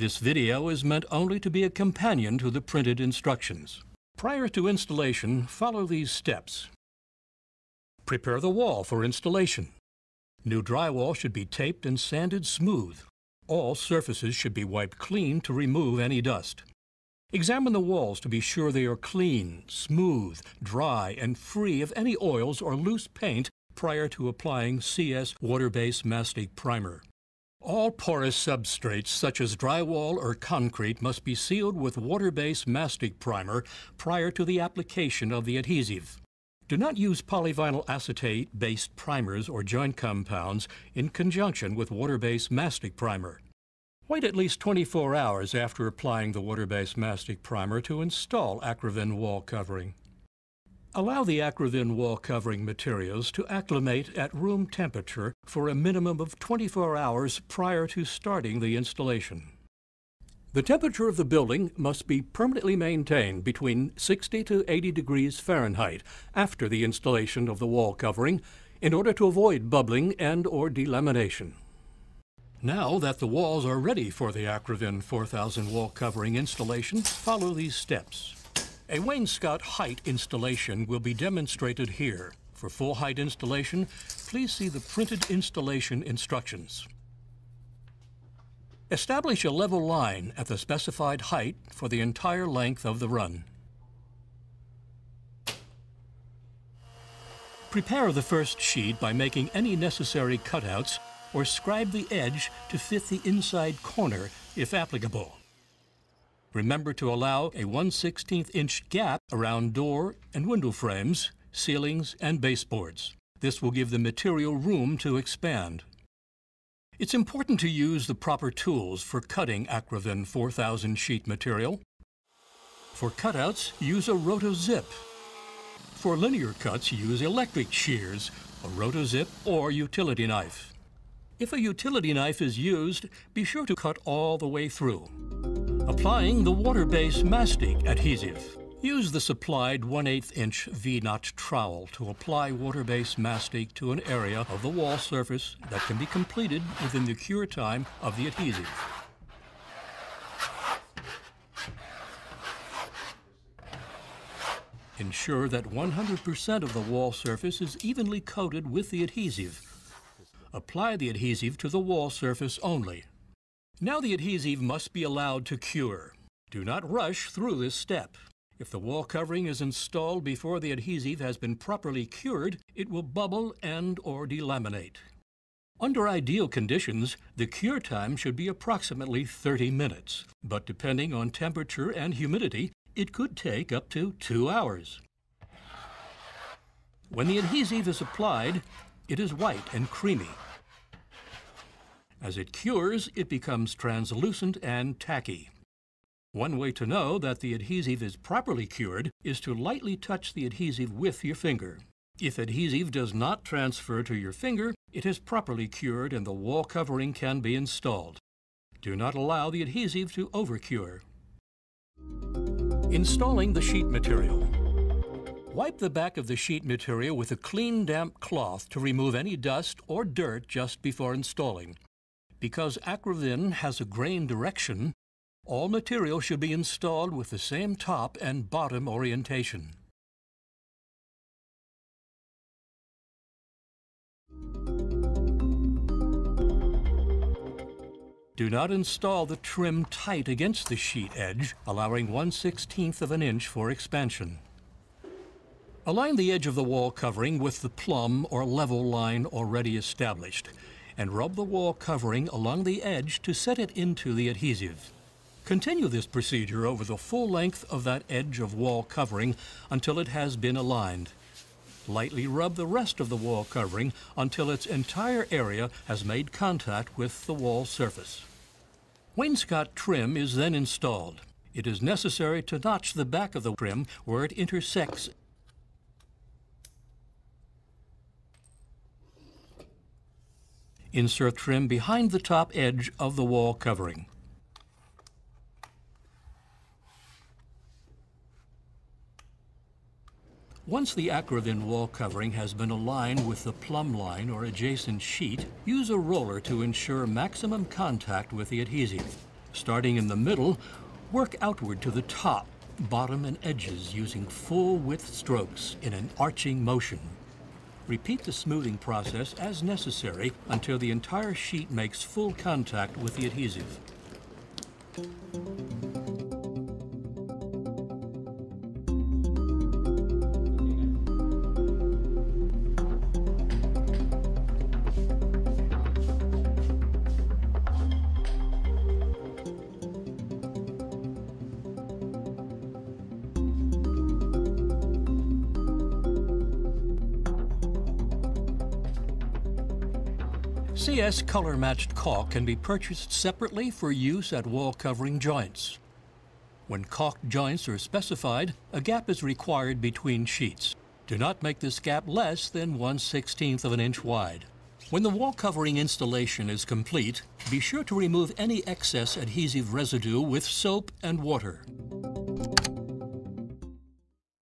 This video is meant only to be a companion to the printed instructions. Prior to installation, follow these steps. Prepare the wall for installation. New drywall should be taped and sanded smooth. All surfaces should be wiped clean to remove any dust. Examine the walls to be sure they are clean, smooth, dry, and free of any oils or loose paint prior to applying CS water-based mastic primer. All porous substrates such as drywall or concrete must be sealed with water-based mastic primer prior to the application of the adhesive. Do not use polyvinyl acetate-based primers or joint compounds in conjunction with water-based mastic primer. Wait at least 24 hours after applying the water-based mastic primer to install Acrovyn wall covering. Allow the Acrovyn wall covering materials to acclimate at room temperature for a minimum of 24 hours prior to starting the installation. The temperature of the building must be permanently maintained between 60 to 80 degrees Fahrenheit after the installation of the wall covering in order to avoid bubbling and or delamination. Now that the walls are ready for the Acrovyn 4000 wall covering installation, follow these steps. A wainscot height installation will be demonstrated here. For full height installation, please see the printed installation instructions. Establish a level line at the specified height for the entire length of the run. Prepare the first sheet by making any necessary cutouts or scribe the edge to fit the inside corner if applicable. Remember to allow a 1 16th inch gap around door and window frames, ceilings, and baseboards. This will give the material room to expand. It's important to use the proper tools for cutting Acrovyn 4000 sheet material. For cutouts, use a rotozip. For linear cuts, use electric shears, a rotozip, or utility knife. If a utility knife is used, be sure to cut all the way through. Applying the water-based mastic adhesive. Use the supplied 1 8 inch V-notch trowel to apply water-based mastic to an area of the wall surface that can be completed within the cure time of the adhesive. Ensure that 100% of the wall surface is evenly coated with the adhesive Apply the adhesive to the wall surface only. Now the adhesive must be allowed to cure. Do not rush through this step. If the wall covering is installed before the adhesive has been properly cured, it will bubble and or delaminate. Under ideal conditions, the cure time should be approximately 30 minutes, but depending on temperature and humidity, it could take up to two hours. When the adhesive is applied, it is white and creamy. As it cures, it becomes translucent and tacky. One way to know that the adhesive is properly cured is to lightly touch the adhesive with your finger. If adhesive does not transfer to your finger, it is properly cured and the wall covering can be installed. Do not allow the adhesive to overcure. Installing the sheet material. Wipe the back of the sheet material with a clean damp cloth to remove any dust or dirt just before installing. Because Acrovyn has a grain direction, all material should be installed with the same top and bottom orientation. Do not install the trim tight against the sheet edge, allowing 1 16th of an inch for expansion. Align the edge of the wall covering with the plumb or level line already established and rub the wall covering along the edge to set it into the adhesive. Continue this procedure over the full length of that edge of wall covering until it has been aligned. Lightly rub the rest of the wall covering until its entire area has made contact with the wall surface. Wainscot trim is then installed. It is necessary to notch the back of the trim where it intersects Insert trim behind the top edge of the wall covering. Once the Acrovyn wall covering has been aligned with the plumb line or adjacent sheet, use a roller to ensure maximum contact with the adhesive. Starting in the middle, work outward to the top, bottom and edges using full width strokes in an arching motion. Repeat the smoothing process as necessary until the entire sheet makes full contact with the adhesive. CS color-matched caulk can be purchased separately for use at wall covering joints. When caulked joints are specified, a gap is required between sheets. Do not make this gap less than 1 16th of an inch wide. When the wall covering installation is complete, be sure to remove any excess adhesive residue with soap and water.